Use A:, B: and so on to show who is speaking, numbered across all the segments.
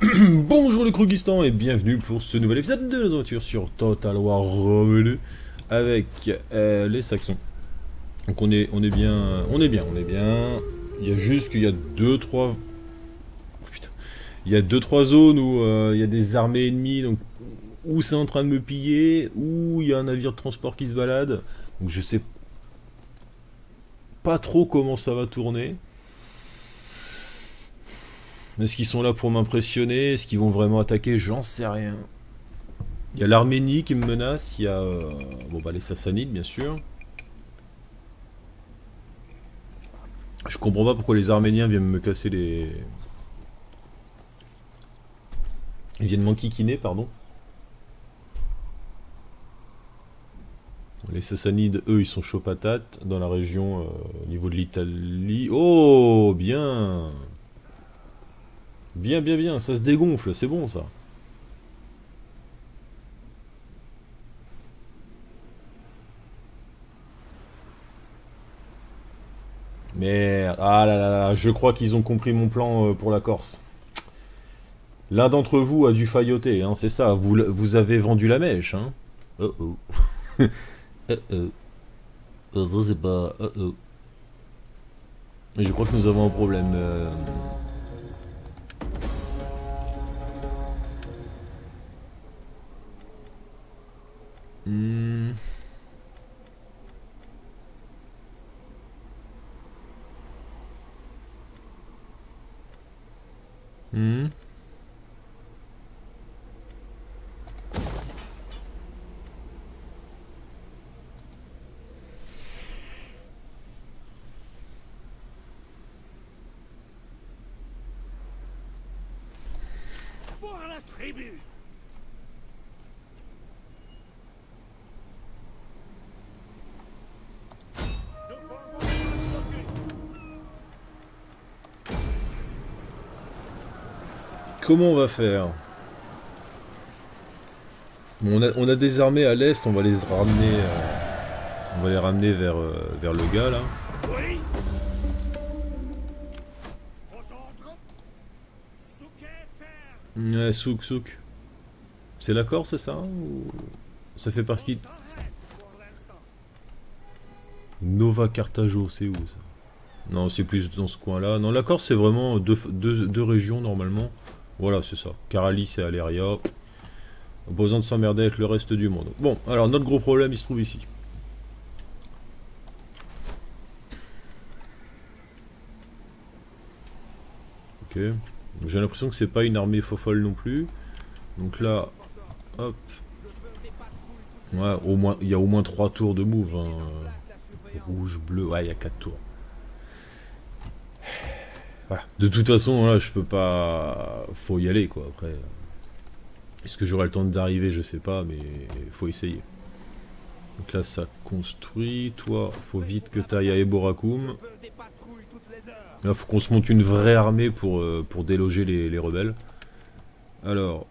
A: Bonjour les Krugistan et bienvenue pour ce nouvel épisode de nos aventures sur Total War Revenu avec euh, les Saxons. Donc on est, on est bien, on est bien, on est bien. Il y a juste qu'il y a deux trois, oh, il y a deux trois zones où euh, il y a des armées ennemies, donc où c'est en train de me piller, où il y a un navire de transport qui se balade. Donc je sais pas trop comment ça va tourner. Est-ce qu'ils sont là pour m'impressionner? Est-ce qu'ils vont vraiment attaquer? J'en sais rien. Il y a l'Arménie qui me menace, il y a euh, bon, bah, les Sassanides bien sûr. Je comprends pas pourquoi les Arméniens viennent me casser les... Ils viennent m'enquiquiner, pardon. Les Sassanides, eux, ils sont chauds patates dans la région euh, au niveau de l'Italie. Oh, bien Bien, bien, bien, ça se dégonfle, c'est bon ça. Mais, ah là là là, je crois qu'ils ont compris mon plan euh, pour la Corse. L'un d'entre vous a dû failloter, hein, c'est ça, vous, vous avez vendu la mèche, hein. Oh oh. oh oh. Ça c'est pas... Oh oh. Je crois que nous avons un problème. Euh... Hmm. Hmm.
B: Pour la tribu
A: Comment on va faire? On, a, des armées à l'est, on va les ramener, euh, on va les ramener vers, euh, vers le gars là. Souk souk. C'est la Corse ça ou ça fait partie de Nova Cartago, c'est où ça? Non, c'est plus dans ce coin-là. Non, la Corse c'est vraiment deux régions normalement. Voilà, c'est ça. Caralis et Aléria. Pas besoin de s'emmerder avec le reste du monde. Bon, alors notre gros problème il se trouve ici. Ok. J'ai l'impression que c'est pas une armée faux folle non plus. Donc là, hop. Ouais, au moins, il y a au moins 3 tours de move. hein. Rouge, bleu, ouais, il y a 4 tours. Voilà. De toute façon, là, je peux pas. Faut y aller, quoi. Après. Est-ce que j'aurai le temps d'arriver Je sais pas, mais faut essayer. Donc là, ça construit. Toi, faut vite que tu ailles à Eborakum. Là, faut qu'on se monte une vraie armée pour, euh, déloger les, les rebelles. Alors.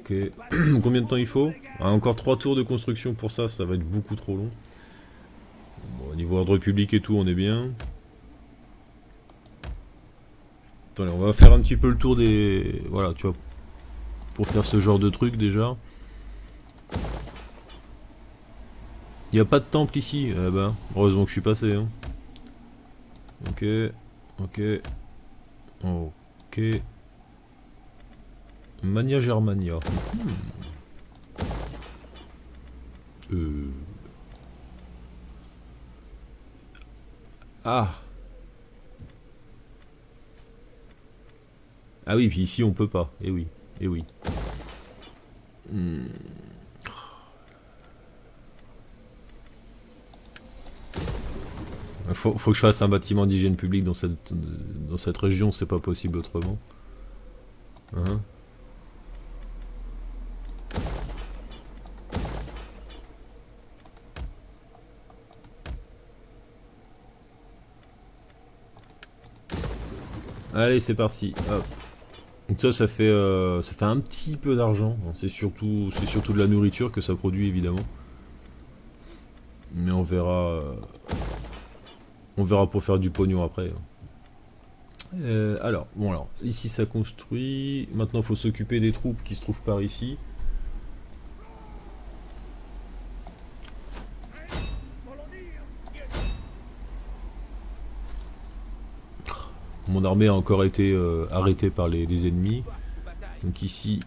A: Ok. Combien de temps il faut? Ah, Encore 3 tours de construction pour ça, ça va être beaucoup trop long. Niveau ordre public et tout, on est bien. Attendez, on va faire un petit peu le tour des... Voilà, tu vois. Pour faire ce genre de truc déjà. Il n'y a pas de temple ici. Eh ben, heureusement que je suis passé. hein. Ok. Ok. Ok. Mania Germania. Hmm. Euh. Ah. Ah oui, puis ici on peut pas. Eh oui, eh oui. Hmm. Faut, faut que je fasse un bâtiment d'hygiène publique dans cette, dans cette région, c'est pas possible autrement. Hein? Allez, c'est parti. Donc ça, ça fait, euh, ça fait un petit peu d'argent. C'est surtout, c'est surtout de la nourriture que ça produit, évidemment. Mais on verra... euh, On verra pour faire du pognon après. Euh, alors, bon alors, ici ça construit. Maintenant, il faut s'occuper des troupes qui se trouvent par ici. Mon armée a encore été euh, arrêtée par les, ennemis. Donc ici,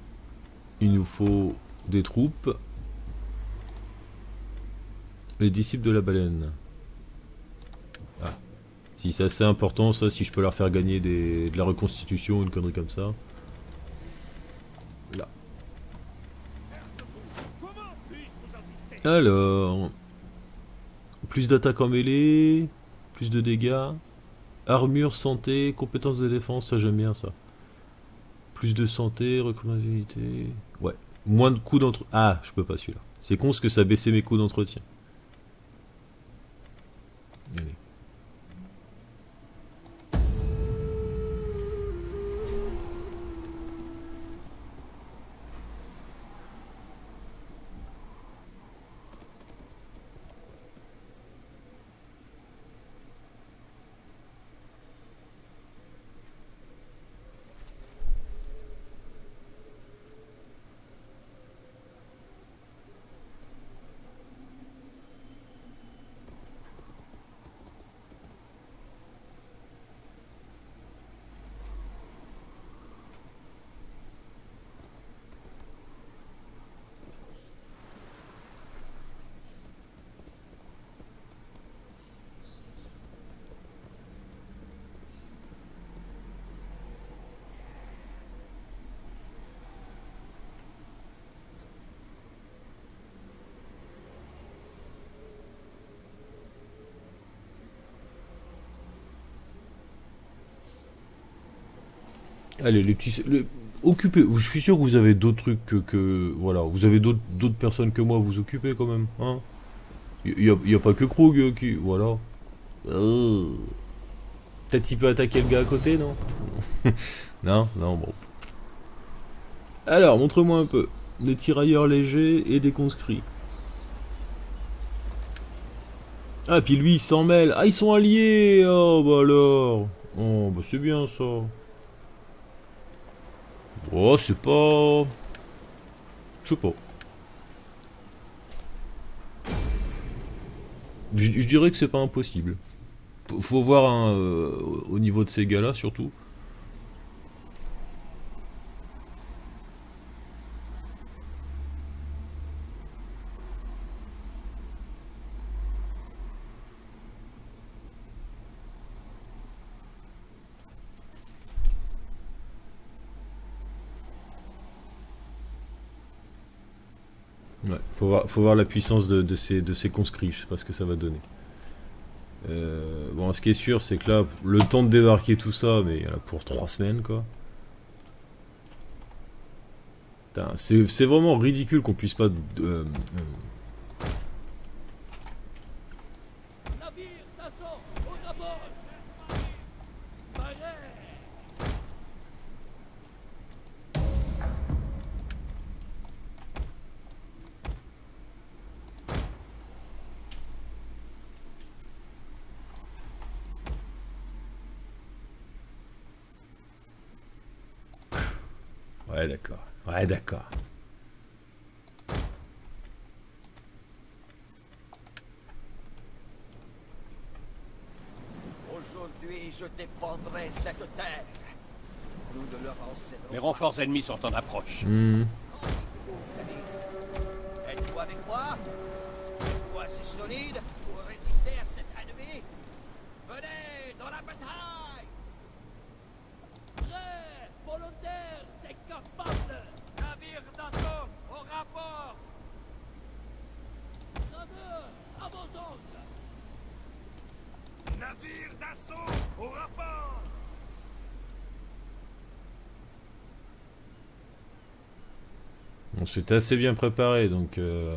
A: il nous faut des troupes. Les disciples de la baleine. Ah. Si c'est assez important ça, si je peux leur faire gagner de la reconstitution, une connerie comme ça. Là. Alors. Plus d'attaque en mêlée. Plus de dégâts. Armure, santé, compétences de défense, ça j'aime bien ça. Plus de santé, recommandabilité. Ouais. Moins de coups d'entretien. Ah, je peux pas celui-là. C'est con ce que ça baissait mes coups d'entretien. Allez. Allez, les petits. les- Occupez. Je suis sûr que vous avez d'autres trucs que, Voilà, vous avez d'autres personnes que moi à vous occuper quand même. Hein Il n'y a, pas que Krug euh, qui. Voilà. Euh. Peut-être il peut attaquer le gars à côté, non? Non, non, bon. Alors, montre-moi un peu. Des tirailleurs légers et des conscrits. Ah, puis lui, il s'en mêle. Ah, ils sont alliés Oh, bah alors Oh, bah c'est bien ça. Oh, c'est pas... Je sais pas. Je, dirais que c'est pas impossible. Faut, faut voir hein, euh, au niveau de ces gars-là, surtout. Ouais, faut voir, faut voir la puissance de, ces, de ces conscrits, je sais pas ce que ça va donner. Euh, bon, ce qui est sûr, c'est que là, le temps de débarquer tout ça, mais il y en a pour 3 semaines, quoi. C'est vraiment ridicule qu'on puisse pas... euh, euh,
B: Navire d'assaut au rapport Barré
A: Ouais, d'accord.
C: Aujourd'hui, je défendrai cette terre. Nous ne leur
D: Les renforts ennemis sont en approche.
C: Allez- Êtes-vous avec moi? Êtes-vous assez solide pour résister à cet ennemi Venez dans la bataille
B: Prêt Volontaire et capable Navire d'assaut au rapport Rameur à vos ordres Navire d'assaut au rapport
A: On s'était assez bien préparé, donc... euh,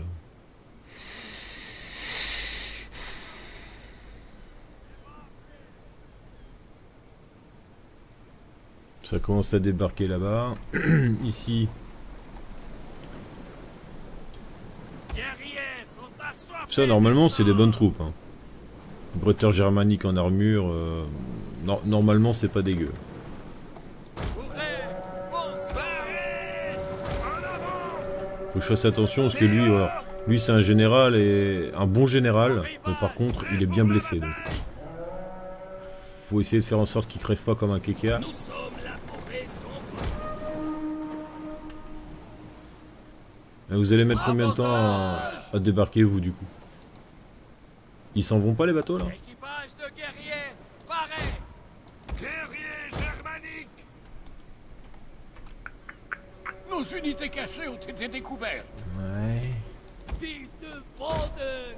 A: Ça commence à débarquer là-bas. Ici, ça normalement c'est des bonnes troupes. hein. Bretteur germanique en armure, euh, no- normalement c'est pas dégueu. Faut que je fasse attention parce que lui, voilà, lui c'est un général et un bon général, mais par contre il est bien blessé. Donc. Faut essayer de faire en sorte qu'il crève pas comme un. Et Vous allez mettre combien de temps à, à débarquer vous du coup? Ils s'en vont pas les bateaux là
B: Équipage de guerriers, pareil.
E: Guerrier germanique
D: Nos unités cachées ont été découvertes.
A: Ouais.
B: Fils de Vanden.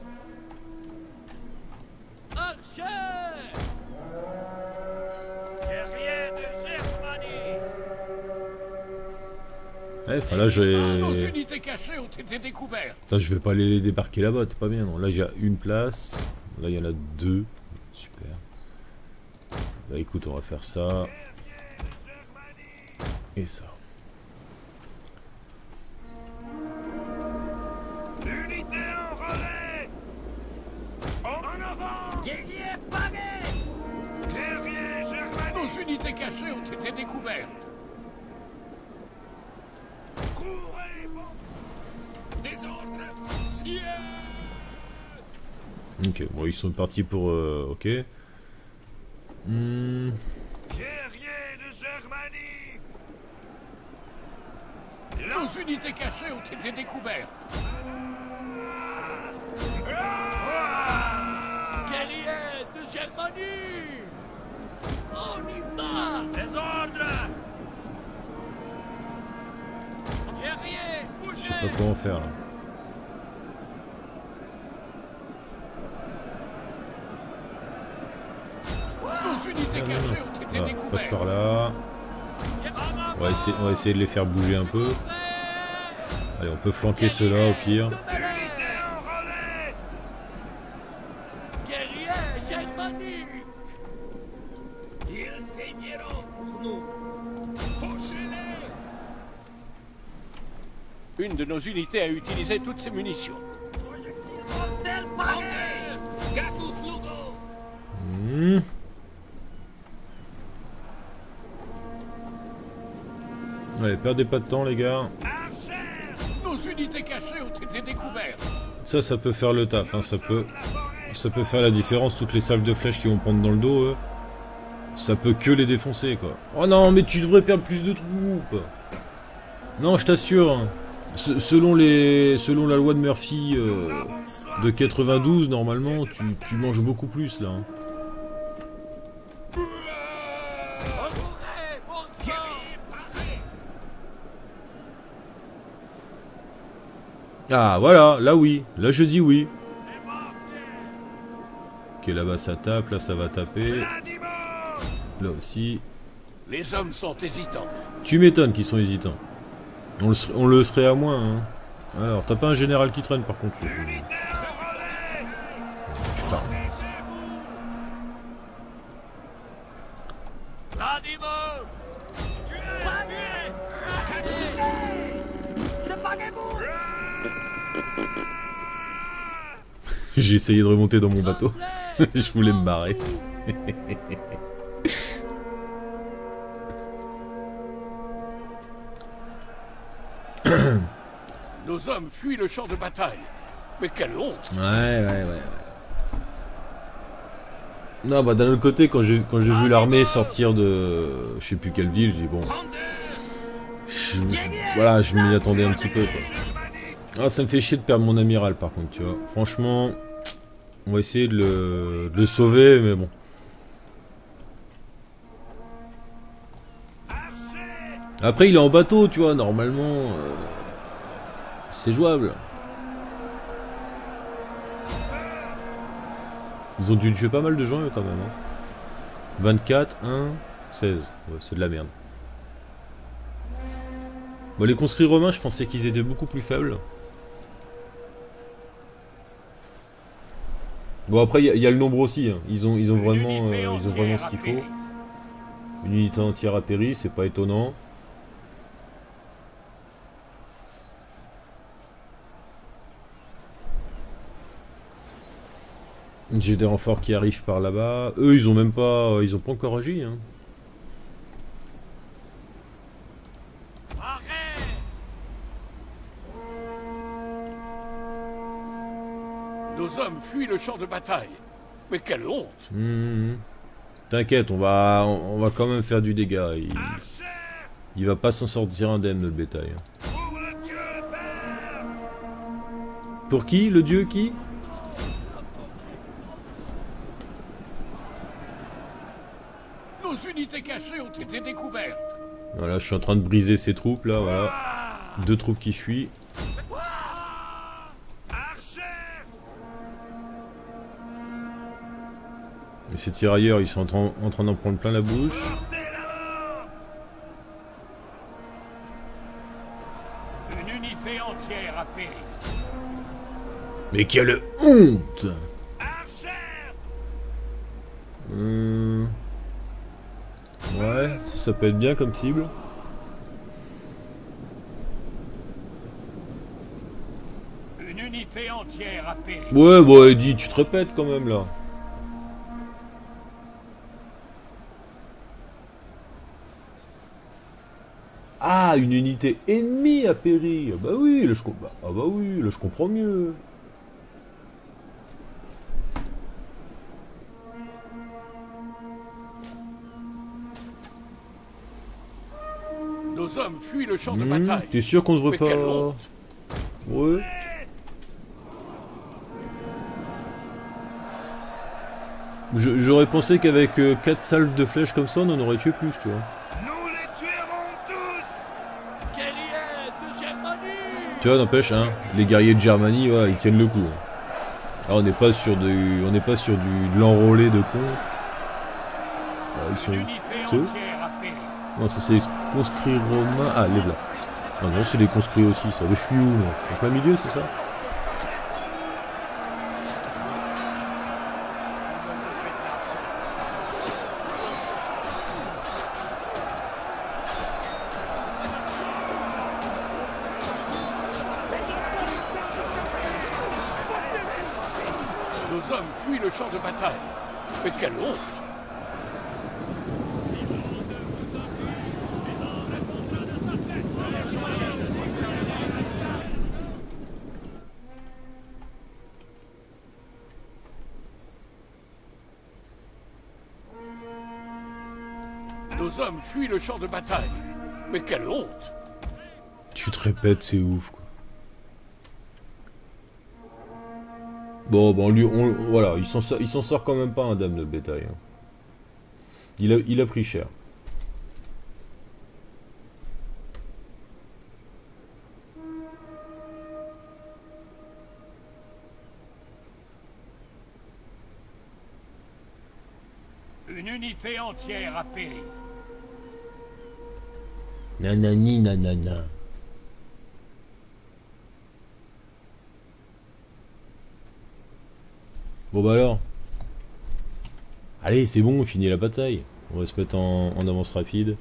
B: Archer. Guerrier de Germanie.
A: Ouais, enfin là j'ai...
D: Nos unités cachées ont été découvertes.
A: Putain, je vais pas aller les débarquer là-bas, t'es pas bien, non. Là, j'ai une place. Là, il y en a deux. Super. Bah, écoute, on va faire ça. Et ça.
D: Unités cachées ont été découvertes.
E: Courez
B: Désordre.
A: Ok, bon, ils sont partis pour... euh, ok. Hmm,
E: Guerrier de Germanie
D: Nos unités cachées ont été découvertes.
B: Guerrier de Germanie. On y va. Désordre. Guerrier,
A: je
B: bougez.
A: sais pas comment faire, là. Voilà, on passe
D: découvertes.
A: par là. On va, essayer, on va essayer de les faire bouger un peu. Allez, on peut flanquer ceux-là au pire.
D: Unités a utilisé toutes ses munitions.
A: Hmm. Allez, perdez pas de temps, les gars.
D: Nos unités cachées ont été découvertes.
A: Ça, ça peut faire le taf. Hein. Ça peut, ça peut faire la différence. Toutes les salves de flèches qui vont prendre dans le dos, eux, ça peut que les défoncer, quoi. Oh non, mais tu devrais perdre plus de troupes. Non, je t'assure. Se- selon les, selon la loi de Murphy euh, de 92, normalement, tu, tu manges beaucoup plus là. hein. Ah, voilà, là oui. Là, je dis oui. Ok, là-bas ça tape, là ça va taper. Là aussi.
D: Les hommes sont hésitants.
A: Tu m'étonnes qu'ils sont hésitants. On le, serait, on le serait à moins. Hein. Alors, t'as pas un général qui traîne par contre. J'ai essayé de remonter dans mon bateau. Je voulais me barrer.
D: Nos hommes fuient le champ de bataille. Mais quelle honte
A: Ouais, ouais, ouais. ouais. Non, bah d'un autre côté, quand j'ai vu l'armée sortir de je sais plus quelle ville, j'ai dit bon. Voilà, je m'y attendais un petit peu. Quoi. Ah, ça me fait chier de perdre mon amiral par contre, tu vois. Franchement, on va essayer de le sauver, mais bon. Après, il est en bateau, tu vois, normalement. euh, c'est jouable. Ils ont dû tuer pas mal de gens, eux, quand même. hein. 24, 1, 16. Ouais, c'est de la merde. Bon, les conscrits romains, je pensais qu'ils étaient beaucoup plus faibles. Bon, après, il y, a- il y a le nombre aussi. hein. Ils ont, ils ont vraiment, euh, ils ont vraiment ce qu'il faut. Une unité entière a péri, c'est pas étonnant. J'ai des renforts qui arrivent par là-bas. Eux, ils ont même pas, ils ont pas encore agi. Hein.
D: Nos hommes fuient le champ de bataille. Mais quelle honte
A: Mhm. T'inquiète, on va, on va quand même faire du dégât. Il, il va pas s'en sortir indemne le bétail.
E: Pour
A: qui? Le dieu qui
D: Nos unités découvertes.
A: Voilà, je suis en train de briser ces troupes là, voilà. Deux troupes qui fuient. Et ces tirailleurs, ils sont en train, en train d'en prendre plein la bouche.
D: Une unité entière a péri.
A: Mais quelle honte
E: Archer
A: Hum. Ouais, ça, peut être bien comme cible.
D: Une unité entière a péri.
A: Ouais, bon, Eddie, tu te répètes quand même là. Ah, une unité ennemie a péri. Ah bah oui, là je, com- bah- ah bah oui, là je comprends mieux.
D: Le champ de
A: Hmm,
D: bataille.
A: T'es sûr qu'on se voit pas Ouais. J'aurais pensé qu'avec 4 salves de flèches comme ça, on en aurait tué plus, tu vois.
E: Nous les tuerons tous
B: Guerriers de Germanie
A: Tu vois, n'empêche, hein, les guerriers de Germanie, ils tiennent le coup. hein. Là, on n'est pas sur du, on n'est pas sur du de l'enrôlé de con. Ah, ils sont, non, ça c'est conscrits romains. Ah, les là. Ah non, c'est les conscrits aussi, ça. Mais je suis où, moi En plein milieu, c'est ça?
D: Nos hommes fuient le champ de bataille. Mais quelle honte Le champ de bataille. Mais quelle honte
A: Tu te répètes, c'est ouf, quoi. Bon, bon, lui, on, voilà, il s'en sort, il s'en sort quand même pas, un dame de bétail. hein. Il a, il a pris cher.
D: Une unité entière a péri.
A: Nanani, nanana. Bon bah alors. Allez, c'est bon, on finit la bataille. On va se mettre en, en avance rapide.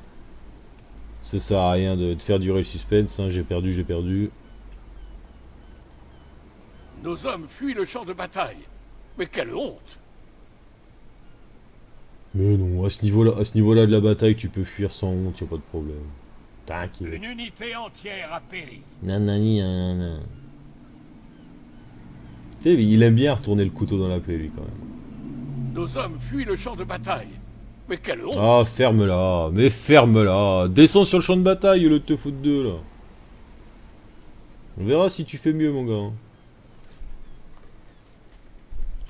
A: Ça sert à rien de, de faire durer le suspense. hein. J'ai perdu, j'ai perdu.
D: Nos hommes fuient le champ de bataille. Mais quelle honte
A: Mais non, à ce niveau-là, à ce niveau-là de la bataille, tu peux fuir sans honte, y a pas de problème.
D: Une unité entière a péri.
A: Nanani, nanana. Tu sais, il aime bien retourner le couteau dans la plaie, lui, quand même.
D: Nos hommes fuient le champ de bataille. Mais quelle honte
A: Ah, ferme-la, mais ferme-la. Descends sur le champ de bataille, le te fout deux, là. On verra si tu fais mieux, mon gars.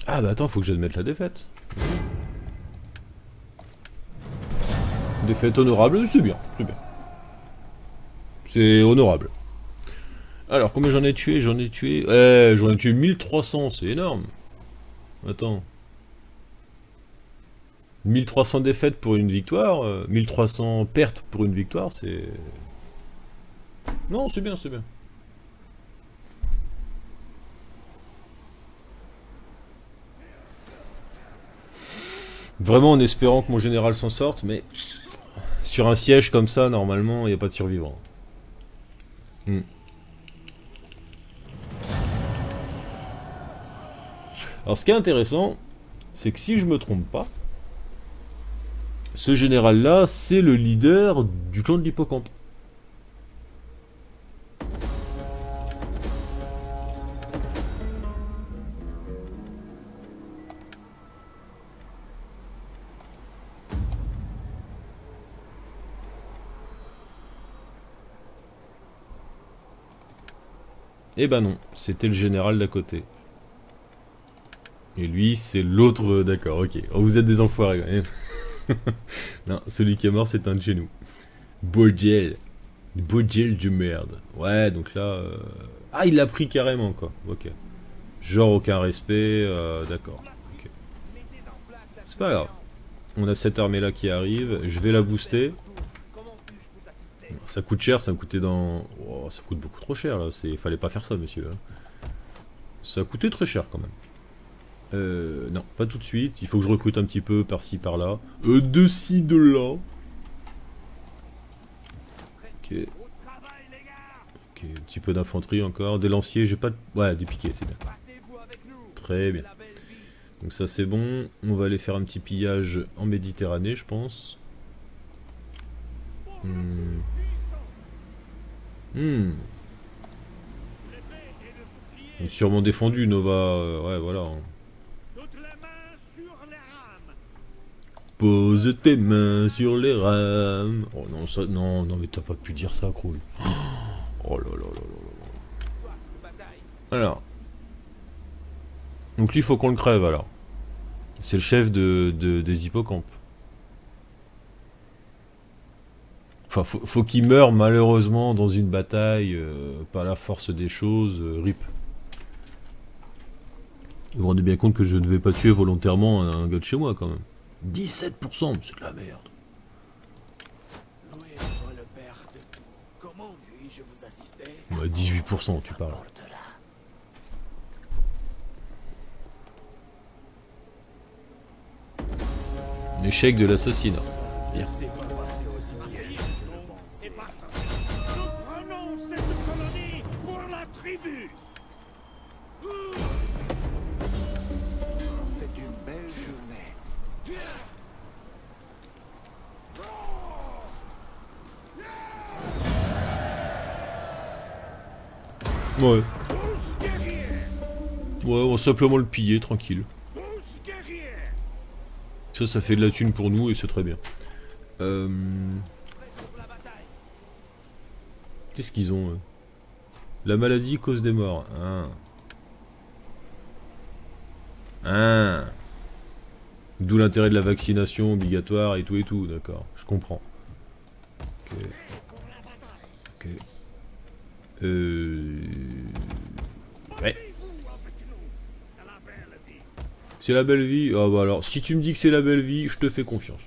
A: Ah, bah attends, faut que j'admette la défaite. Défaite honorable, c'est bien, c'est bien. C'est honorable. Alors, combien j'en ai tué? J'en ai tué... Eh, j'en ai tué 1300, c'est énorme. Attends. 1300 défaites pour une victoire, euh, 1300 pertes pour une victoire, c'est... Non, c'est bien, c'est bien. Vraiment en espérant que mon général s'en sorte, mais sur un siège comme ça, normalement, il n'y a pas de survivants. Hmm. Alors ce qui est intéressant, c'est que si je me trompe pas, ce général-là, c'est le leader du clan de l'hippocampe. Eh ben non, c'était le général d'à côté. Et lui, c'est l'autre... euh, D'accord, ok. Oh, vous êtes des enfoirés, quand même. non, celui qui est mort, c'est un de chez nous. Bourgel. Bourgel de merde. Ouais, donc là... euh, Ah, il l'a pris carrément, quoi. Ok. Genre aucun respect, euh, d'accord. C'est pas grave. On a cette armée-là qui arrive. Je vais la booster. Ça coûte cher, ça coûtait dans... Oh, ça coûte beaucoup trop cher, là. C'est... Fallait pas faire ça, monsieur. hein. Ça a coûté très cher, quand même. Euh, non, pas tout de suite. Il faut que je recrute un petit peu par-ci, par-là. Euh, de ci, de là. Ok. Ok, un petit peu d'infanterie encore. Des lanciers, j'ai pas de... Ouais, des piquets, c'est bien. Très bien. Donc ça, c'est bon. On va aller faire un petit pillage en Méditerranée, je pense. Hmm. Hmm. On est Sûrement défendu, Nova. euh, ouais, voilà. hein. Pose tes mains sur les rames. Oh non, ça, non, non, mais t'as pas pu dire ça, Krull. Oh là là là là là. Alors. Donc lui, il faut qu'on le crève alors. C'est le chef de- des hippocampes. Enfin, faut, faut qu'il meure malheureusement dans une bataille, euh, par la force des choses, euh, rip. Vous vous rendez bien compte que je ne vais pas tuer volontairement un, un gars de chez moi quand même. 17%, c'est de la merde.
E: Loué soit le père de tout. Comment puis-je vous assister?
A: Ouais, 18%, tu parles.
E: Porte-la.
A: Échec de l'assassinat. Bien. Ouais. Ouais, on va simplement le piller, tranquille. Ça, ça fait de la thune pour nous et c'est très bien. Euh... Qu'est-ce qu'ils ont La maladie cause des morts. Ah. Ah. D'où l'intérêt de la vaccination obligatoire et tout et tout, d'accord. Je comprends. Ok. Ok. Euh...
E: C'est la belle vie
A: Ah bah alors, si tu me dis que c'est la belle vie, je te fais confiance.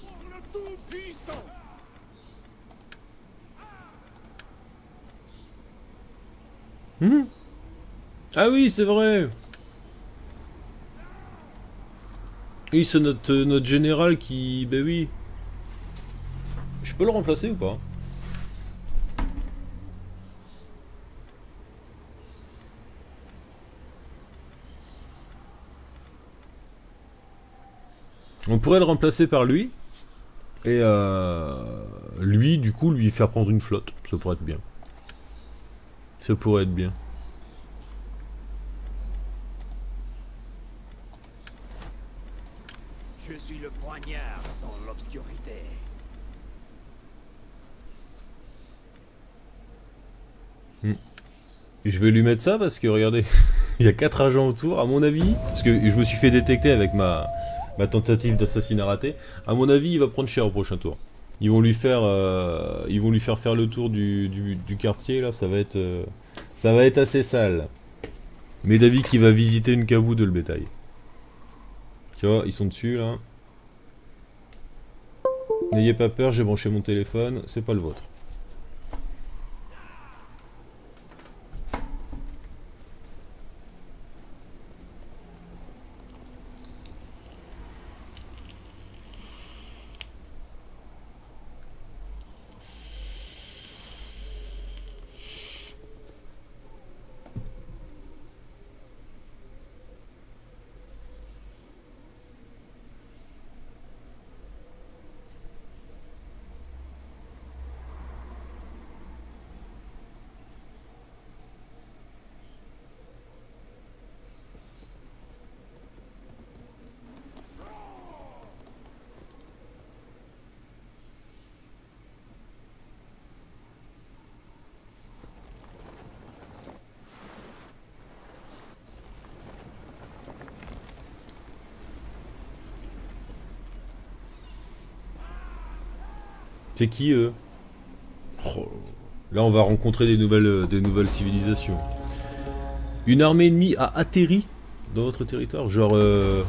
E: Pour le Tout-Puissant
A: Ah oui, c'est vrai Oui, c'est notre, euh, notre général qui... Ben oui. Je peux le remplacer ou pas? On pourrait le remplacer par lui. Et euh, lui, du coup, lui faire prendre une flotte. Ça pourrait être bien. Ça pourrait être bien.
E: Je suis le poignard dans l'obscurité.
A: Je vais lui mettre ça parce que regardez, il y a quatre agents autour, à mon avis, parce que je me suis fait détecter avec ma, ma tentative d'assassinat raté. À mon avis, il va prendre cher au prochain tour. Ils vont lui faire, euh, ils vont lui faire le tour du, du, quartier là. Ça va être, euh, ça va être assez sale. Mais David qui va visiter une cavou de le bétail. Tu ils sont dessus là. N'ayez pas peur, j'ai branché mon téléphone, c'est pas le vôtre. C'est qui eux Oh, Là, on va rencontrer des nouvelles, euh, des nouvelles civilisations. Une armée ennemie a atterri dans votre territoire Genre... euh,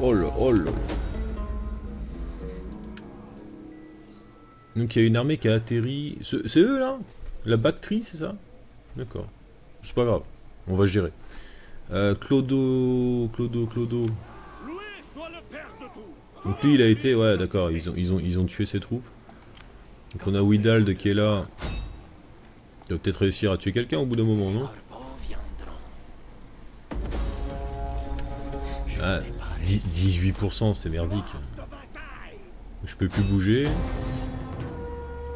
A: Oh là, oh là. Donc il y a une armée qui a atterri... C'est eux là? La bactrie, c'est ça? D'accord. C'est pas grave. On va gérer. Euh, Clodo... Clodo, Clodo... Donc lui il a été, ouais d'accord, ils ont, ils, ont, ils ont tué ses troupes. Donc on a Widald qui est là. Il doit peut-être réussir à tuer quelqu'un au bout d'un moment, non? Ah, 10 18% c'est merdique. Je peux plus bouger.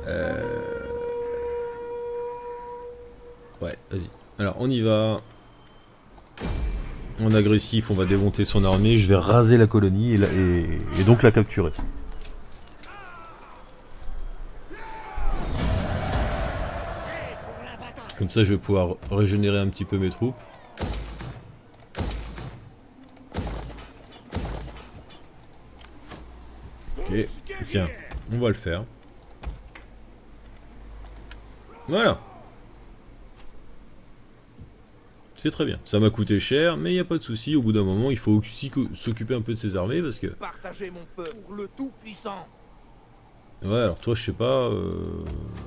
A: Euh... Ouais, vas-y. Alors on y va. En agressif, on va démonter son armée, je vais raser la colonie et- et donc la capturer. Comme ça, je vais pouvoir régénérer un petit peu mes troupes. Ok, tiens, on va le faire. Voilà. C'est très bien. Ça m'a coûté cher, mais il n'y a pas de souci. Au bout d'un moment, il faut aussi s'occuper un peu de ses armées parce que
C: Partagez mon feu pour le Tout-Puissant.
A: Ouais, alors toi, je sais pas, euh,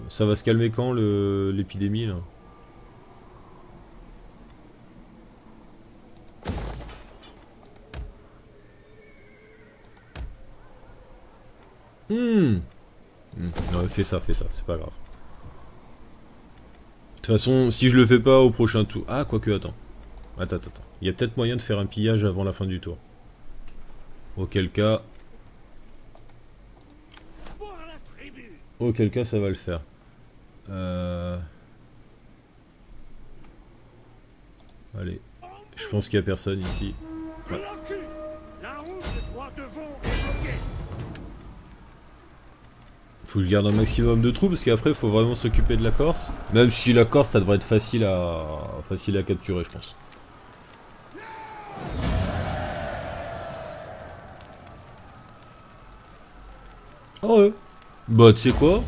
A: ça va se calmer quand le- l'épidémie là? Hmm. Hmm. Ouais, fais ça, fais ça, c'est pas grave. De toute façon, si je le fais pas au prochain tour. Ah, quoique, attends. Attends, attends, attends. Il y a peut-être moyen de faire un pillage avant la fin du tour. Auquel cas. Auquel cas ça va le faire. Euh... Allez, je pense qu'il y a personne ici. Faut que je garde un maximum de troupes parce qu'après faut vraiment s'occuper de la Corse. Même si la Corse ça devrait être facile à facile à capturer je pense. Oh ouais. Bah tu sais quoi?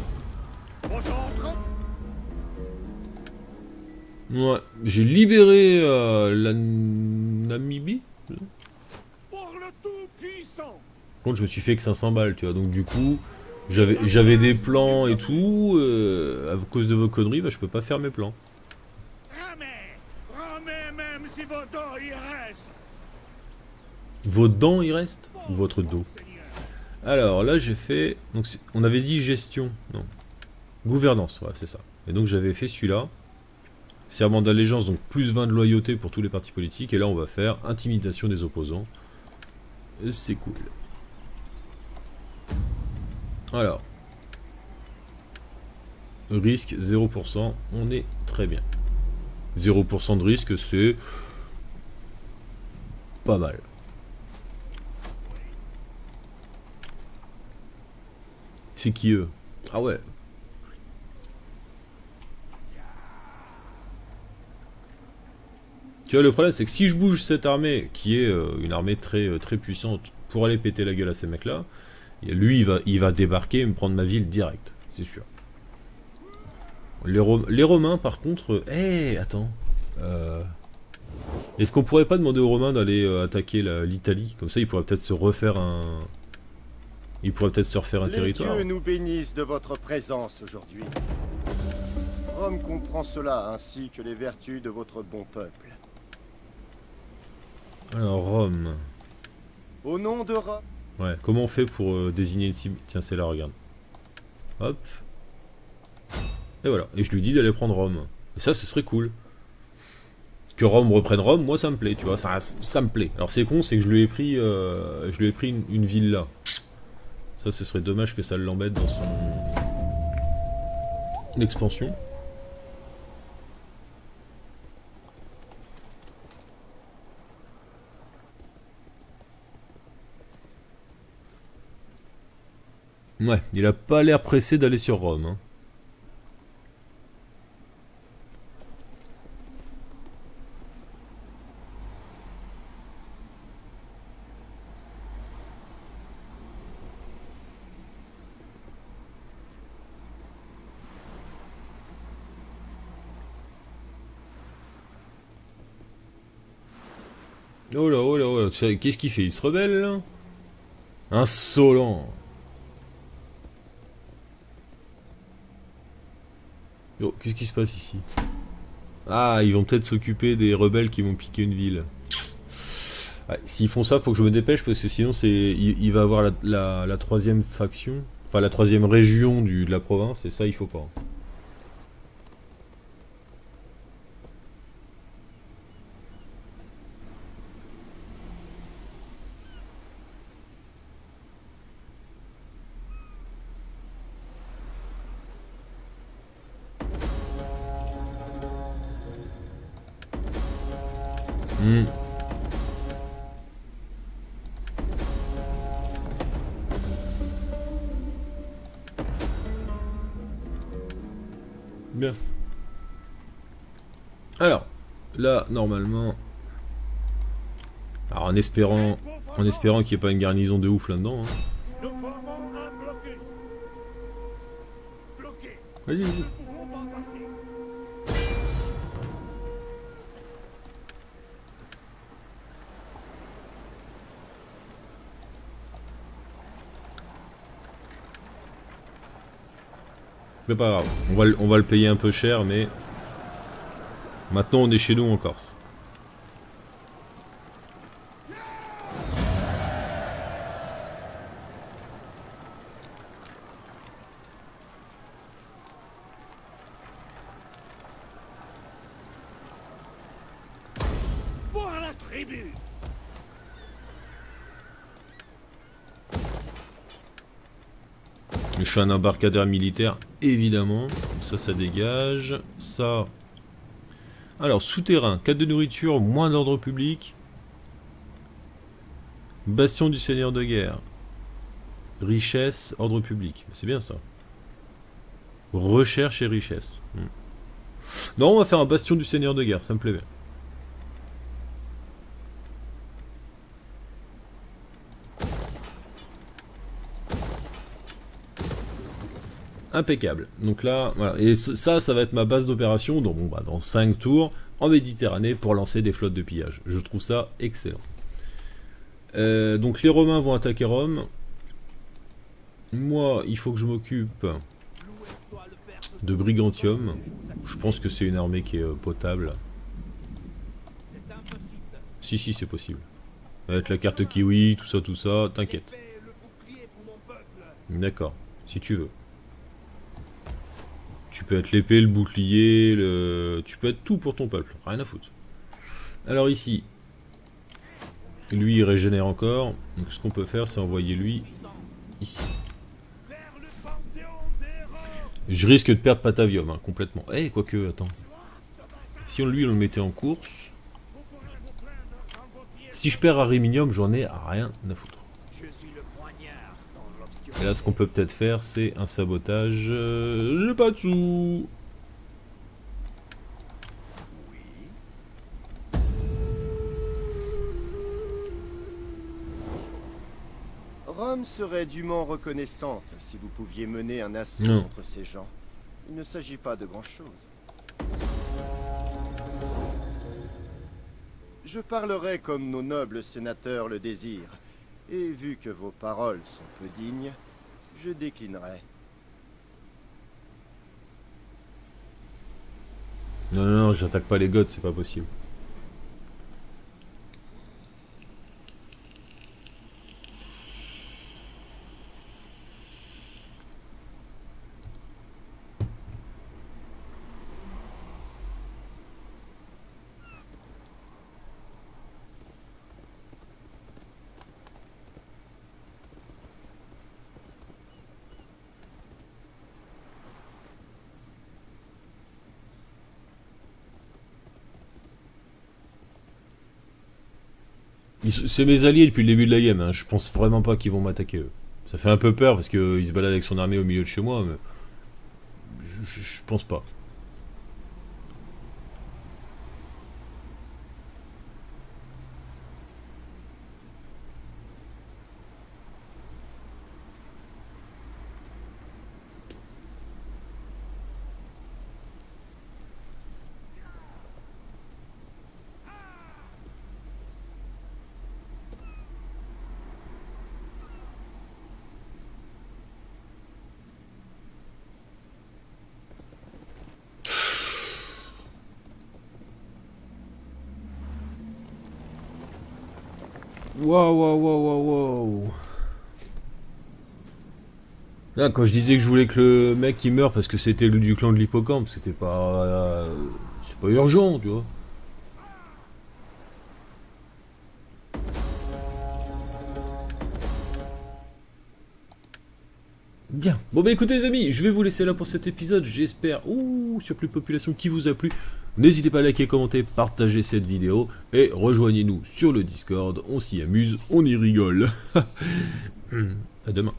A: Ouais, j'ai libéré euh, la Namibie. Par contre, je me suis fait que 500 balles, tu vois. Donc, du coup, j'avais des plans et tout. euh, à cause de vos conneries, bah, je peux pas faire mes plans.
E: Même si vos dos y restent.
A: Vos dents, il reste Ou votre dos? Alors, là, j'ai fait. Donc, on avait dit gestion. Non. Gouvernance, ouais, c'est ça. Et donc, j'avais fait celui-là. Serment d'allégeance, donc plus 20 de loyauté pour tous les partis politiques. Et là, on va faire intimidation des opposants. C'est cool. Alors. Risque 0%, on est très bien. 0% de risque, c'est pas mal. C'est qui eux? Ah ouais. Tu vois, le problème, c'est que si je bouge cette armée, qui est euh, une armée très, euh, très puissante, pour aller péter la gueule à ces mecs-là, lui, il va, il va débarquer et me prendre ma ville direct, c'est sûr. Les, Ro- les Romains, par contre... Eh, attends. Euh, Est-ce qu'on pourrait pas demander aux Romains d'aller euh, attaquer l'Italie? Comme ça, ils pourraient peut-être se refaire un... Ils pourraient peut-être se refaire un
F: Les
A: territoire.
F: dieux nous bénissent de votre présence aujourd'hui. Rome comprend cela ainsi que les vertus de votre bon peuple.
A: Alors, Rome.
F: Au nom de Rome,
A: Ouais, comment on fait pour euh, désigner une cible? Tiens, c'est là, regarde. Hop. Et voilà. Et je lui dis d'aller prendre Rome. Et ça, ce serait cool. Que Rome reprenne Rome, moi, ça me plaît, tu vois. Ça, ça me plaît. Alors, c'est con, c'est que je lui ai pris, euh, je lui ai pris une, ville là. Ça, ce serait dommage que ça l'embête dans son expansion. Ouais, il a pas l'air pressé d'aller sur Rome. Hein. Oh là, oh là, oh qu'est-ce qu'il fait? Il se rebelle Insolent. Oh, qu'est-ce qui se passe ici? Ah, ils vont peut-être s'occuper des rebelles qui vont piquer une ville. Ouais, S'ils font ça, faut que je me dépêche parce que sinon c'est, il, il va avoir la, troisième faction, enfin la troisième région de la province et ça il faut pas. Normalement... Alors, en espérant, en espérant qu'il n'y ait pas une garnison de ouf là-dedans. hein. Vas-y, vas-y. Mais pas grave, on va, on va le payer un peu cher, mais... Maintenant, on est chez nous en Corse.
E: Pour la tribu.
A: Je fais un embarcadère militaire, évidemment. Ça, ça dégage. Ça... Alors, souterrain, 4 de nourriture, moins d'ordre public. Bastion du seigneur de guerre. Richesse, ordre public. C'est bien ça. Recherche et richesse. Hmm. Non, on va faire un bastion du seigneur de guerre, ça me plaît bien. Impeccable. Donc là, voilà. Et ça, ça va être ma base d'opération dans, bon, bah, dans 5 tours en Méditerranée pour lancer des flottes de pillage. Je trouve ça excellent. Euh, donc les Romains vont attaquer Rome. Moi, il faut que je m'occupe de Brigantium. Je pense que c'est une armée qui est euh, potable. Si, si, c'est possible. Avec la carte kiwi, tout ça, tout ça, t'inquiète. D'accord, si tu veux. Tu peux être l'épée, le bouclier, le... tu peux être tout pour ton peuple, rien à foutre. Alors ici, lui il régénère encore, donc ce qu'on peut faire c'est envoyer lui ici. Je risque de perdre Patavium, hein, complètement. Eh, quoique, attends. Si on lui on le mettait en course, si je perds Ariminium, j'en ai rien à foutre.
C: Je suis le poignard dans l'obscurité.
A: Et là, ce qu'on peut peut-être faire, c'est un sabotage. Euh, J'ai pas de sous.
F: Rome serait dûment reconnaissante si vous pouviez mener un assaut
A: Non.
F: contre ces gens. Il ne s'agit pas de grand-chose. Je parlerai comme nos nobles sénateurs le désirent. Et vu que vos paroles sont peu dignes, je déclinerai.
A: Non, non, non, j'attaque pas les gods, c'est pas possible. C'est mes alliés depuis le début de la game, hein. je pense vraiment pas qu'ils vont m'attaquer eux. Ça fait un peu peur parce qu'ils se baladent avec son armée au milieu de chez moi, mais. Je, je- je pense pas. Waouh, waouh, waouh, waouh, waouh. Là, quand je disais que je voulais que le mec il meure parce que c'était le du clan de l'hippocampe, c'était pas. euh, c'est pas urgent, tu vois. Bien. Bon bah écoutez les amis, je vais vous laisser là pour cet épisode. J'espère, ouh, sur plus population qui vous a plu. N'hésitez pas à liker, commenter, partager cette vidéo et rejoignez-nous sur le Discord. On s'y amuse, on y rigole. à demain.